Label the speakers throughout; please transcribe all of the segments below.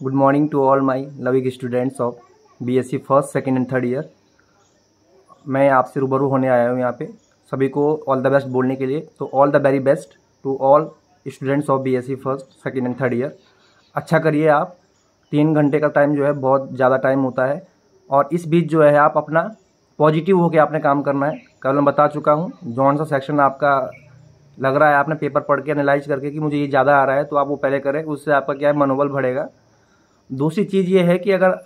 Speaker 1: Good morning to all my loving students of BSc first second and third year मैं आपसे रूबरू होने आया हूँ यहाँ पे। सभी को ऑल द बेस्ट बोलने के लिए। तो all the very best to all students of BSc first second and third year अच्छा करिए आप। तीन घंटे का टाइम जो है बहुत ज़्यादा टाइम होता है। और इस बीच जो है आप अपना पॉजिटिव होकर आपने काम करना है। कल मैं बता चुका हूँ, जौन सा सेक्शन आपका लग रहा है, आपने पेपर पढ़ के एनालाइज करके कि मुझे ये ज़्यादा आ रहा है तो आप वो पहले करें, उससे आपका क्या है, मनोबल बढ़ेगा। दूसरी चीज़ ये है कि अगर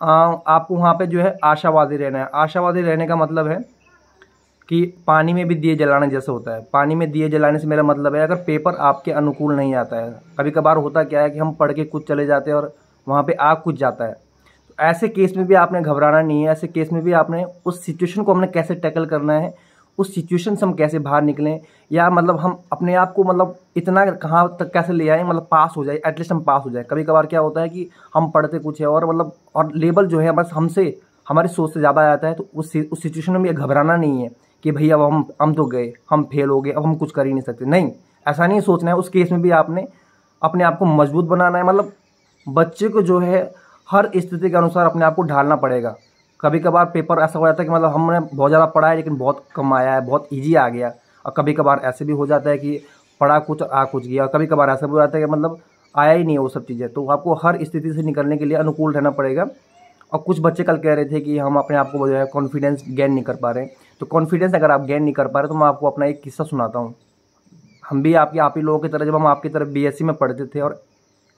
Speaker 1: आ, आपको वहाँ पे जो है आशावादी रहना है। आशावादी रहने का मतलब है कि पानी में भी दिए जलाने जैसे होता है। पानी में दिए जलाने से मेरा मतलब है अगर पेपर आपके अनुकूल नहीं आता है कभी कभार होता क्या है कि हम पढ़ के कुछ चले जाते हैं और वहाँ पे आग कुछ जाता है। तो ऐसे केस में भी आपने घबराना नहीं है ऐसे केस में भी आपने उस सिचुएशन को हमने कैसे टैकल करना है उस सिचुएशन से हम कैसे बाहर निकलें? या मतलब हम अपने आप को मतलब इतना कहाँ तक कैसे ले आए? मतलब पास हो जाए एटलीस्ट हम पास हो जाए। कभी कभार क्या होता है कि हम पढ़ते कुछ है और मतलब और लेवल जो है बस हमसे, हमारी सोच से ज़्यादा आता है तो उस उस सिचुएशन में घबराना नहीं है कि भैया अब हम हम तो गए, हम फेल हो गए, अब हम कुछ कर ही नहीं सकते। नहीं, ऐसा नहीं सोचना है। उस केस में भी आपने अपने आप को मज़बूत बनाना है। मतलब बच्चे को जो है हर स्थिति के अनुसार अपने आप को ढालना पड़ेगा। कभी कभार पेपर ऐसा हो जाता है कि मतलब हमने बहुत ज़्यादा पढ़ा है लेकिन बहुत कम आया है, बहुत ईजी आ गया। और कभी कभार ऐसे भी हो जाता है कि पढ़ा कुछ आ कुछ गया। कभी कभार ऐसा भी हो जाता है कि मतलब आया ही नहीं है वो सब चीज़ें। तो आपको हर स्थिति से निकलने के लिए अनुकूल रहना पड़ेगा। और कुछ बच्चे कल कह रहे थे कि हम अपने आप को जो है कॉन्फिडेंस गेन नहीं कर पा रहे तो कॉन्फिडेंस अगर आप गेन नहीं कर पा रहे तो मैं आपको अपना एक किस्सा सुनाता हूँ। हम भी आपके, आप ही लोगों की तरह जब हम आपकी तरह बी में पढ़ते थे और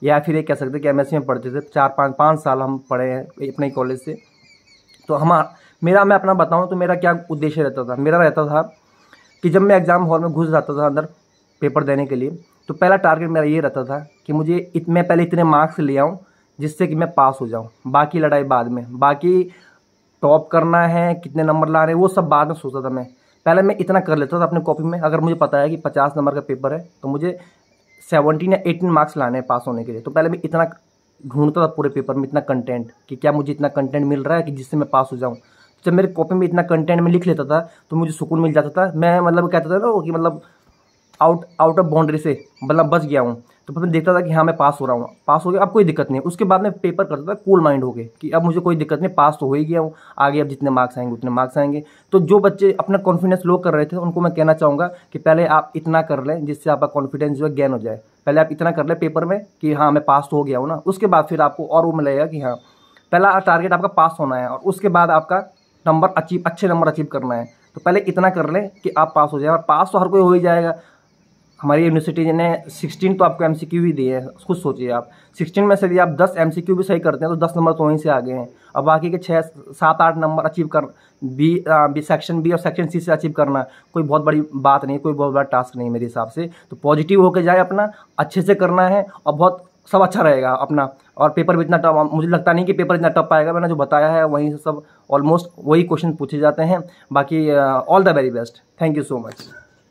Speaker 1: या फिर ये कह सकते कि एमएससी में पढ़ते थे, चार पाँच पाँच साल हम पढ़े हैं अपने कॉलेज से। तो हम मेरा मैं अपना बताऊँ तो मेरा क्या उद्देश्य रहता था? मेरा रहता था कि जब मैं एग्ज़ाम हॉल में घुस जाता था अंदर पेपर देने के लिए तो पहला टारगेट मेरा ये रहता था कि मुझे इत, मैं पहले इतने मार्क्स ले आऊँ जिससे कि मैं पास हो जाऊँ। बाकी लड़ाई बाद में। बाकी टॉप करना है कितने नंबर ला रहे हैं वो सब बाद में सोचता था मैं। पहले मैं इतना कर लेता था अपने कॉपी में। अगर मुझे पता है कि पचास नंबर का पेपर है तो मुझे सेवनटीन या एटीन मार्क्स लाने हैं पास होने के लिए। तो पहले मैं इतना ढूंढता था पूरे पेपर में इतना कंटेंट कि क्या मुझे इतना कंटेंट मिल रहा है कि जिससे मैं पास हो जाऊँ। जब मेरे कॉपी में इतना कंटेंट में लिख लेता था तो मुझे सुकून मिल जाता था। मैं मतलब कहता था ना कि मतलब आउट आउट ऑफ़ बाउंड्री से मतलब बच गया हूँ। तो फिर मैं देखता था कि हाँ मैं पास हो रहा हूँ। पास हो गया, अब कोई दिक्कत नहीं उसके बाद मैं पेपर करता था कूल माइंड हो गए कि अब मुझे कोई दिक्कत नहीं, पास तो हो ही गया हूँ। आगे अब जितने मार्क्स आएँगे, उतने मार्क्स आएँगे। तो जो बच्चे अपना कॉन्फिडेंस लो कर रहे थे, उनको मैं कहना चाहूँगा कि पहले आप इतना कर लें जिससे आपका कॉन्फिडेंस जो है गेन हो जाए। पहले आप इतना कर लें पेपर में कि हाँ मैं पास तो हो गया हूँ ना। उसके बाद फिर आपको और वो मिलेगा कि हाँ पहला टारगेट आपका पास होना है और उसके बाद आपका नंबर अचीव अच्छे नंबर अचीव करना है। तो पहले इतना कर लें कि आप पास हो जाए और पास तो हर कोई हो ही जाएगा। हमारी यूनिवर्सिटी ने सिक्सटीन तो आपको एम भी दिए हैं खुद सोचिए आप। सिक्सटीन में से यदि आप दस एम भी सही करते हैं तो दस नंबर तो वहीं से आगे हैं। और बाकी के छः सात, आठ नंबर अचीव कर बी बी सेक्शन बी और सेक्शन सी से अचीव करना, कोई बहुत बड़ी बात नहीं, कोई बहुत बड़ा टास्क नहीं मेरे हिसाब से। तो पॉजिटिव होकर जाए अपना, अच्छे से करना है, और बहुत, सब अच्छा रहेगा अपना। और पेपर भी इतना टफ मुझे लगता नहीं कि पेपर इतना टफ आएगा मैंने जो बताया है, वहीं से सब ऑलमोस्ट वही क्वेश्चन पूछे जाते हैं। बाकी all the very best thank you so much